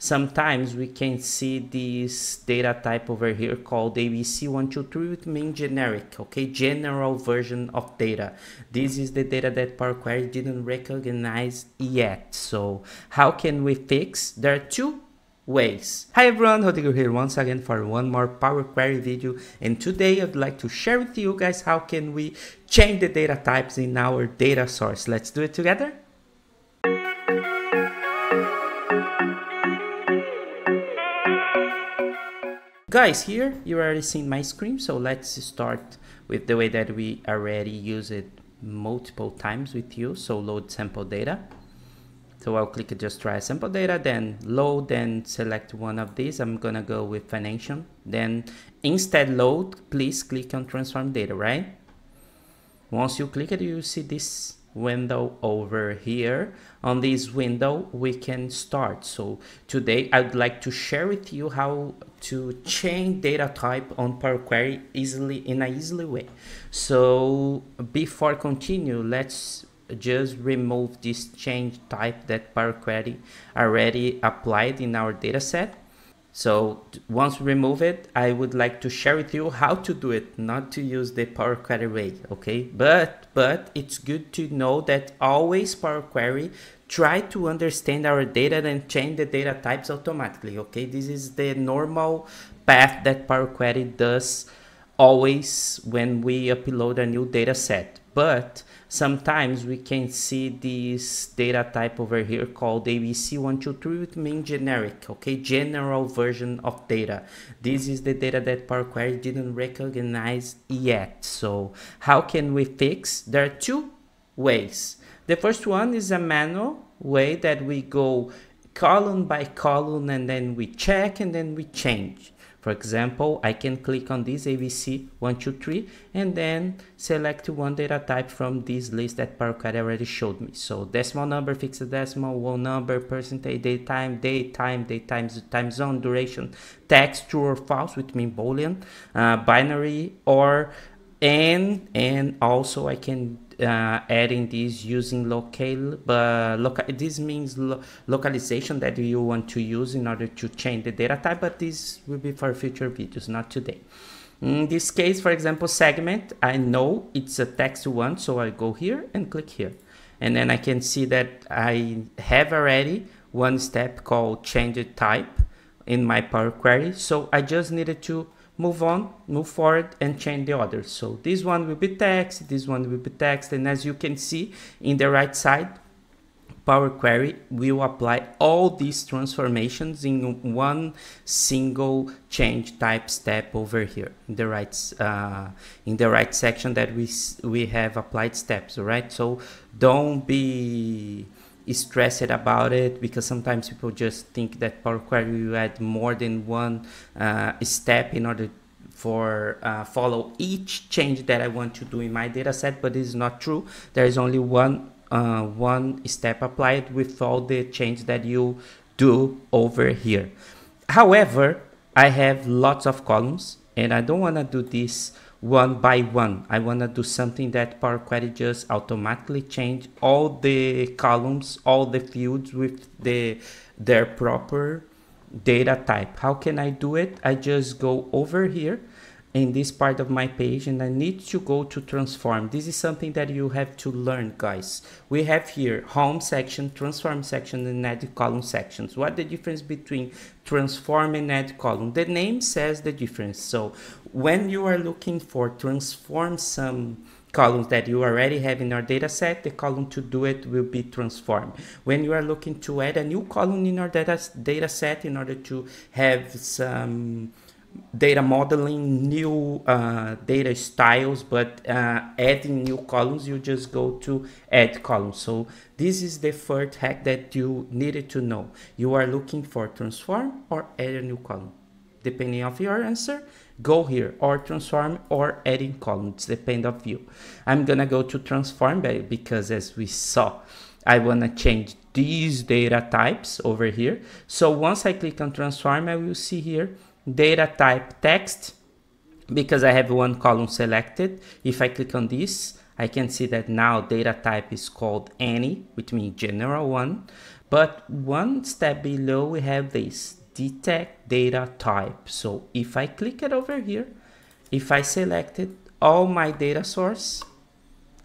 sometimes we can see this data type over here called ABC123 with mean generic, okay, general version of data. This is the data that Power Query didn't recognize yet. So how can we fix? There are two ways. Hi everyone, Rodrigo here once again for one more Power Query video and today I'd like to share with you guys how can we change the data types in our data source. Let's do it together. Guys, here you already seen my screen, so let's start with the way that we already use it multiple times with you. So load sample data. So I'll click just try sample data, then load, then select one of these. I'm gonna go with financial. Then instead load, please click on transform data, right? Once you click it, you see this window over here. On this window we can start. So today i'd like to share with you how to change data type on power query easily in a easily way. So before continue let's just remove this change type that power query already applied in our data set so once we remove it, I would like to share with you how to do it, not to use the Power Query way, okay? But, but it's good to know that always Power Query try to understand our data and change the data types automatically, okay? This is the normal path that Power Query does always when we upload a new data set. But sometimes we can see this data type over here called ABC123 with mean generic, okay, general version of data. This is the data that Power Query didn't recognize yet. So how can we fix? There are two ways. The first one is a manual way that we go column by column and then we check and then we change. For example, I can click on this ABC123 and then select one data type from this list that Power Query already showed me. So decimal number, fixed decimal, whole number, percentage, date time, date time, date times, time zone, duration, text, true or false, which mean Boolean, uh, binary, or and and also I can uh, adding this using locale, but local this means lo localization that you want to use in order to change the data type but this will be for future videos not today. In this case for example segment I know it's a text one so I go here and click here. And then I can see that I have already one step called change type in my Power Query so I just needed to move on, move forward and change the others. So this one will be text, this one will be text. And as you can see in the right side, Power Query will apply all these transformations in one single change type step over here in the right uh, in the right section that we we have applied steps. Right, so don't be stressed about it because sometimes people just think that Power Query will add more than one uh, step in order for uh, follow each change that I want to do in my data set, but this is not true. There is only one uh, one step applied with all the change that you do over here. However, I have lots of columns and I don't want to do this one by one. I want to do something that Power Query just automatically change all the columns, all the fields with the their proper data type. How can I do it? I just go over here in this part of my page and I need to go to transform. This is something that you have to learn guys. We have here home section, transform section and add column sections. What the difference between transform and add column? The name says the difference. So when you are looking for transform some columns that you already have in our data set, the column to do it will be transformed. When you are looking to add a new column in our data, data set in order to have some data modeling new uh, data styles but uh, adding new columns you just go to add columns. So this is the first hack that you needed to know. You are looking for transform or add a new column. Depending of your answer go here or transform or adding columns depend of you. I'm gonna go to transform because as we saw i want to change these data types over here. So once i click on transform i will see here data type text because I have one column selected. If I click on this, I can see that now data type is called any, which means general one. But one step below, we have this detect data type. So if I click it over here, if I selected all my data source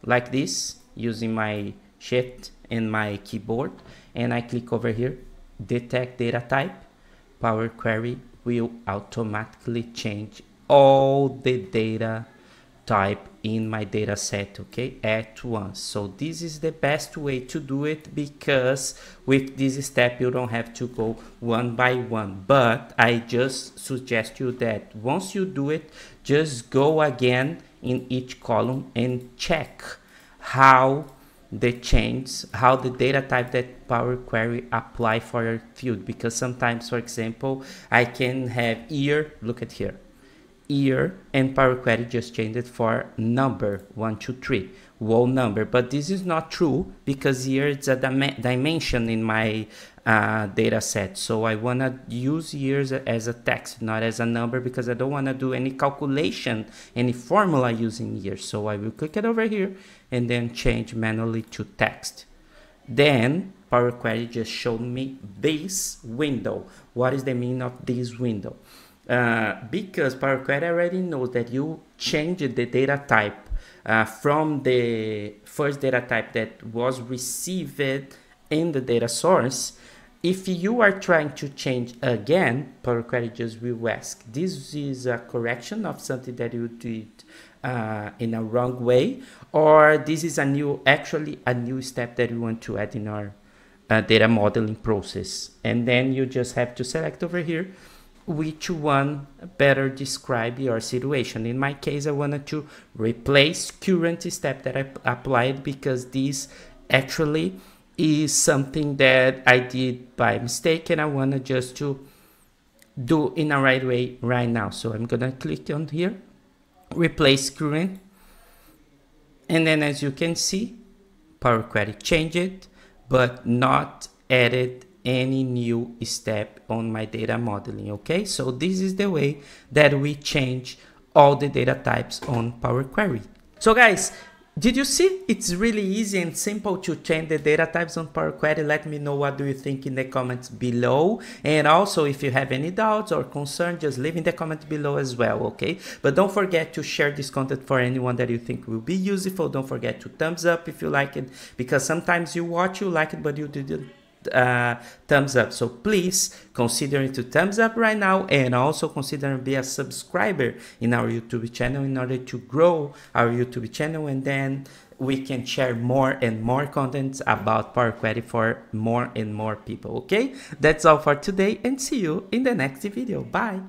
like this using my shift and my keyboard and I click over here, detect data type, Power Query will automatically change all the data type in my data set okay at once. So this is the best way to do it because with this step you don't have to go one by one. But i just suggest you that once you do it just go again in each column and check how the change how the data type that power query apply for your field. Because sometimes for example i can have year look at here year and Power Query just changed it for number one, two, three, whole number. But this is not true because year is a dim dimension in my uh, data set. So I want to use years as a text, not as a number because I don't want to do any calculation, any formula using years. So I will click it over here and then change manually to text. Then Power Query just showed me this window. What is the meaning of this window? Uh, because Power Query already knows that you changed the data type uh, from the first data type that was received in the data source. If you are trying to change again, Power Query just will ask. This is a correction of something that you did uh, in a wrong way, or this is a new, actually a new step that you want to add in our uh, data modeling process. And then you just have to select over here which one better describe your situation. In my case, I wanted to replace current step that I applied because this actually is something that I did by mistake and I wanted just to do in a right way right now. So I'm gonna click on here, replace current. And then as you can see, Power Query changed it, but not added any new step on my data modeling okay? So this is the way that we change all the data types on power query. So guys did you see? It's really easy and simple to change the data types on power query. Let me know what do you think in the comments below. And also if you have any doubts or concerns just leave in the comment below as well okay? But don't forget to share this content for anyone that you think will be useful. Don't forget to thumbs up if you like it because sometimes you watch you like it but you didn't uh, thumbs up. So please consider to thumbs up right now and also consider be a subscriber in our YouTube channel in order to grow our YouTube channel and then we can share more and more content about Power Query for more and more people. Okay, that's all for today and see you in the next video. Bye.